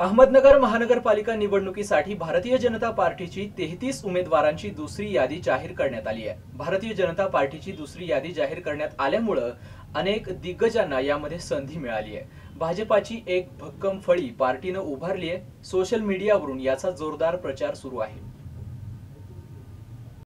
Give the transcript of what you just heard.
अहमदनगर महानगरपालिका निवडणुकीसाठी भारतीय जनता पार्टीची तेहतीस उमेदवारांची दुसरी यादी जाहीर करण्यात आली आहे. भारतीय जनता पार्टीची दुसरी यादी जाहीर करण्यात आल्यामुळं अनेक दिग्गजांना यामध्ये संधी मिळाली आहे. भाजपाची एक भक्कम फळी पार्टीनं उभारली आहे. सोशल मीडियावरून याचा जोरदार प्रचार सुरू आहे.